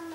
Um,